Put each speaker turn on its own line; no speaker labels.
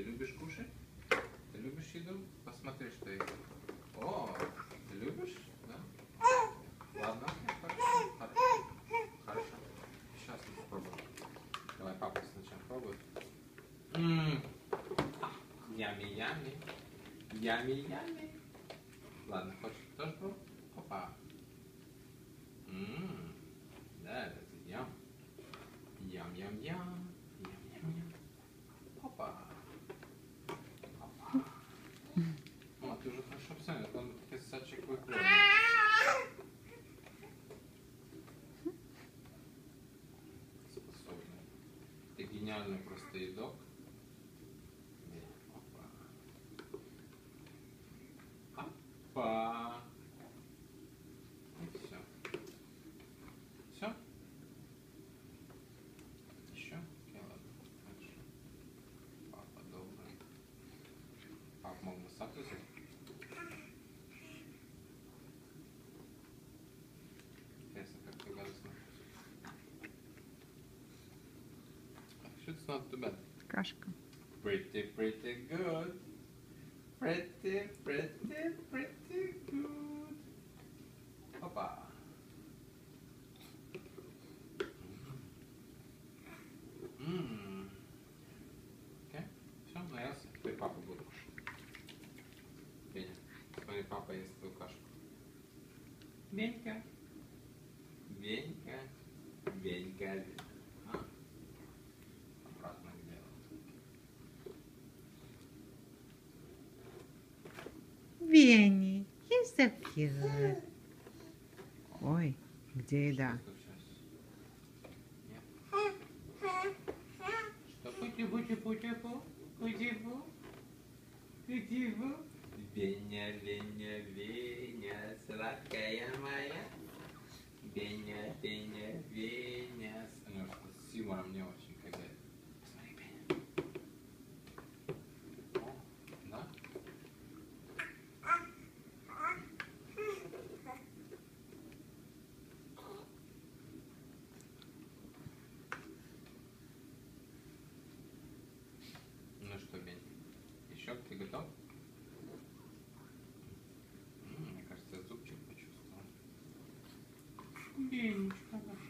Ты любишь кушать? Ты любишь еду? Посмотри, что есть. О, ты любишь? Да? Ладно, хорошо. Хорошо. Хорошо. Сейчас мы попробуем. Давай папа сначала пробует. Ммм. Ями, ями. Ями, ями. Ладно, хочешь тоже пробовать? Опа. Ммм. Да, это ям. Ям, ям, ям. Ям, ям, ям. Опа. Опа. О, ты хорошо понял, он писачек выходит. Способный. Ты гениальный просто едок. Опа. Опа. И все. Все? Еще? Папа добрый. Пап мог бы not too bad.
Kraszka.
Pretty, pretty good. Pretty, pretty, pretty good. Opa. Mmm. Okay, ciągle raz. Twój papa był kosz. Wienia. Twój papa jest tu kosz. Wieńka. Wieńka. Wieńka.
Вени, you're so cute. Ой, где еда?
Пути-пу? Пути-пу? Веня, Веня, Веня, 嗯，看看。